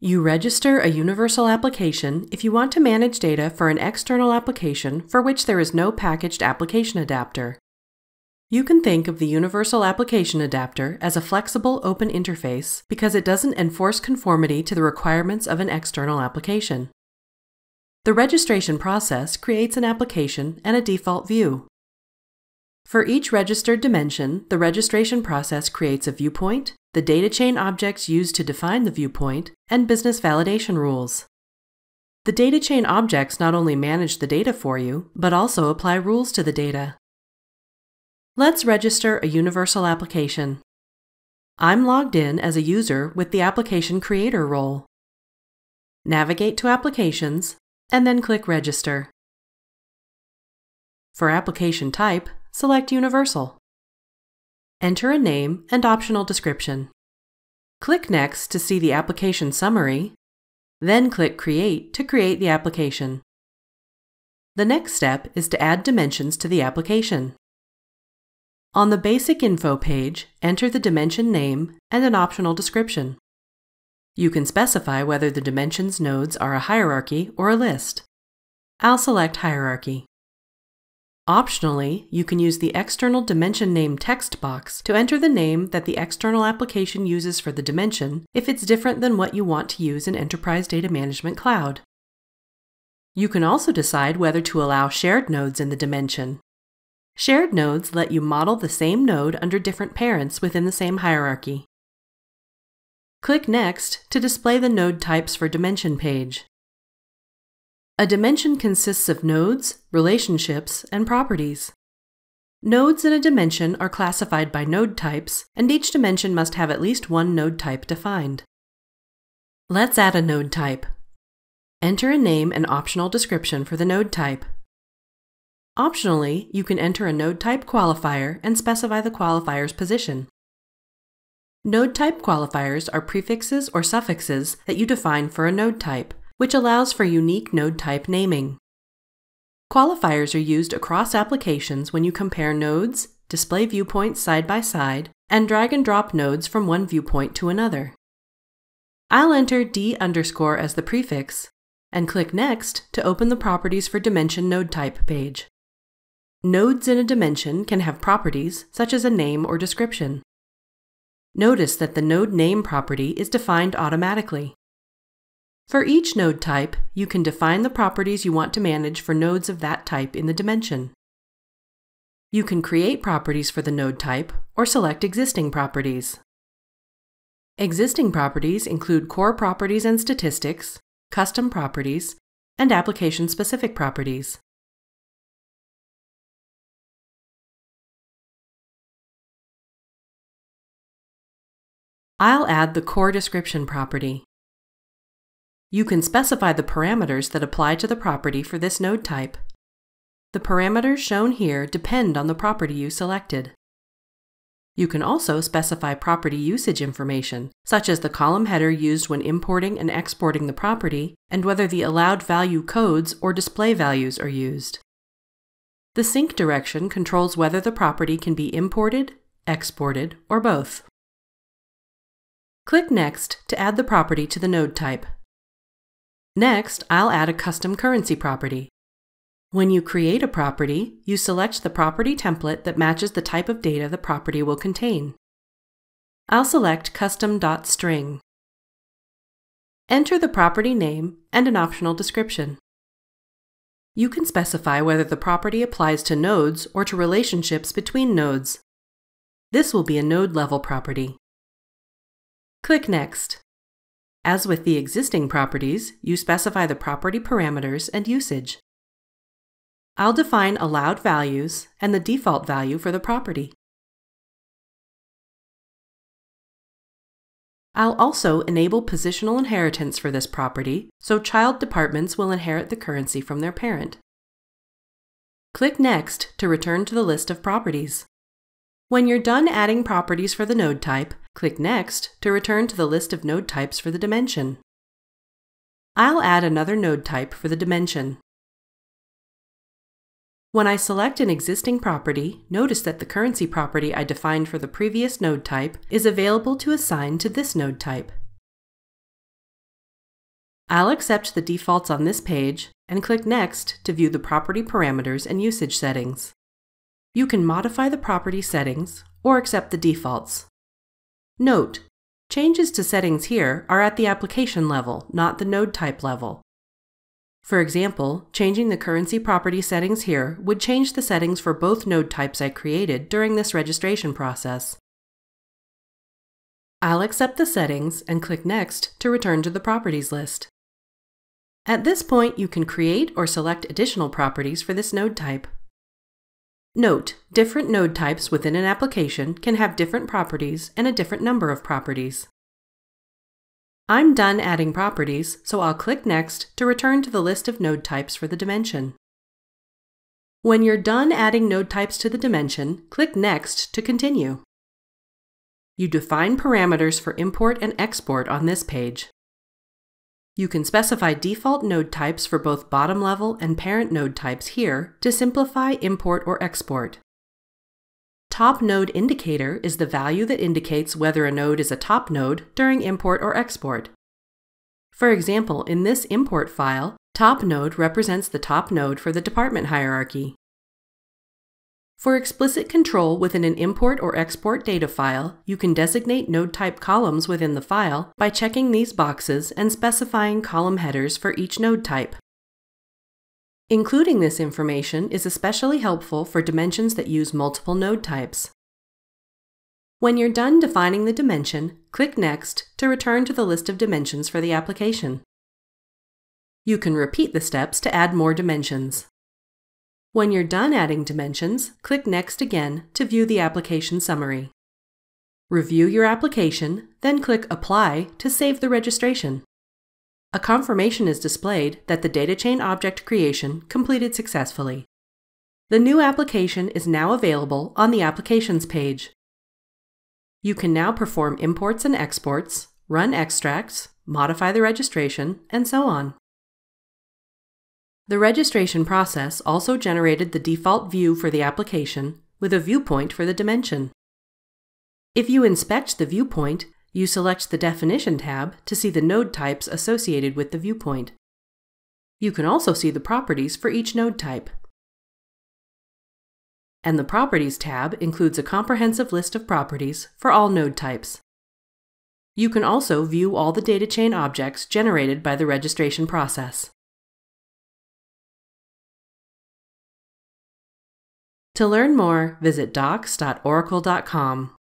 You register a universal application if you want to manage data for an external application for which there is no packaged application adapter. You can think of the Universal Application Adapter as a flexible open interface because it doesn't enforce conformity to the requirements of an external application. The registration process creates an application and a default view. For each registered dimension, the registration process creates a viewpoint, the data chain objects used to define the viewpoint, and business validation rules. The data chain objects not only manage the data for you, but also apply rules to the data. Let's register a universal application. I'm logged in as a user with the Application Creator role. Navigate to Applications, and then click Register. For application type, select Universal. Enter a name and optional description. Click Next to see the application summary, then click Create to create the application. The next step is to add dimensions to the application. On the Basic Info page, enter the dimension name and an optional description. You can specify whether the dimensions nodes are a hierarchy or a list. I'll select Hierarchy. Optionally, you can use the external dimension name text box to enter the name that the external application uses for the dimension if it's different than what you want to use in Enterprise Data Management Cloud. You can also decide whether to allow shared nodes in the dimension. Shared nodes let you model the same node under different parents within the same hierarchy. Click Next to display the node types for Dimension page. A dimension consists of nodes, relationships, and properties. Nodes in a dimension are classified by node types, and each dimension must have at least one node type defined. Let's add a node type. Enter a name and optional description for the node type. Optionally, you can enter a node type qualifier and specify the qualifier's position. Node type qualifiers are prefixes or suffixes that you define for a node type, which allows for unique node type naming. Qualifiers are used across applications when you compare nodes, display viewpoints side by side, and drag and drop nodes from one viewpoint to another. I'll enter D underscore as the prefix and click Next to open the Properties for Dimension node type page. Nodes in a dimension can have properties such as a name or description. Notice that the node name property is defined automatically. For each node type, you can define the properties you want to manage for nodes of that type in the dimension. You can create properties for the node type or select existing properties. Existing properties include core properties and statistics, custom properties, and application-specific properties. I'll add the core description property. You can specify the parameters that apply to the property for this node type. The parameters shown here depend on the property you selected. You can also specify property usage information, such as the column header used when importing and exporting the property, and whether the allowed value codes or display values are used. The sync direction controls whether the property can be imported, exported, or both. Click Next to add the property to the node type. Next, I'll add a custom currency property. When you create a property, you select the property template that matches the type of data the property will contain. I'll select custom.string. Enter the property name and an optional description. You can specify whether the property applies to nodes or to relationships between nodes. This will be a node-level property. Click Next. As with the existing properties, you specify the property parameters and usage. I'll define allowed values and the default value for the property. I'll also enable positional inheritance for this property, so child departments will inherit the currency from their parent. Click Next to return to the list of properties. When you're done adding properties for the node type, click Next to return to the list of node types for the dimension. I'll add another node type for the dimension. When I select an existing property, notice that the currency property I defined for the previous node type is available to assign to this node type. I'll accept the defaults on this page and click Next to view the property parameters and usage settings. You can modify the property settings or accept the defaults. Note, changes to settings here are at the application level, not the node type level. For example, changing the currency property settings here would change the settings for both node types I created during this registration process. I'll accept the settings and click Next to return to the Properties list. At this point, you can create or select additional properties for this node type. Note, different node types within an application can have different properties and a different number of properties. I'm done adding properties, so I'll click Next to return to the list of node types for the dimension. When you're done adding node types to the dimension, click Next to continue. You define parameters for import and export on this page. You can specify default node types for both bottom level and parent node types here to simplify import or export. Top node indicator is the value that indicates whether a node is a top node during import or export. For example, in this import file, top node represents the top node for the department hierarchy. For explicit control within an import or export data file, you can designate node type columns within the file by checking these boxes and specifying column headers for each node type. Including this information is especially helpful for dimensions that use multiple node types. When you're done defining the dimension, click Next to return to the list of dimensions for the application. You can repeat the steps to add more dimensions. When you're done adding dimensions, click Next again to view the application summary. Review your application, then click Apply to save the registration. A confirmation is displayed that the data chain object creation completed successfully. The new application is now available on the Applications page. You can now perform imports and exports, run extracts, modify the registration, and so on. The registration process also generated the default view for the application with a viewpoint for the dimension. If you inspect the viewpoint, you select the Definition tab to see the node types associated with the viewpoint. You can also see the properties for each node type. And the Properties tab includes a comprehensive list of properties for all node types. You can also view all the data chain objects generated by the registration process. To learn more, visit docs.oracle.com.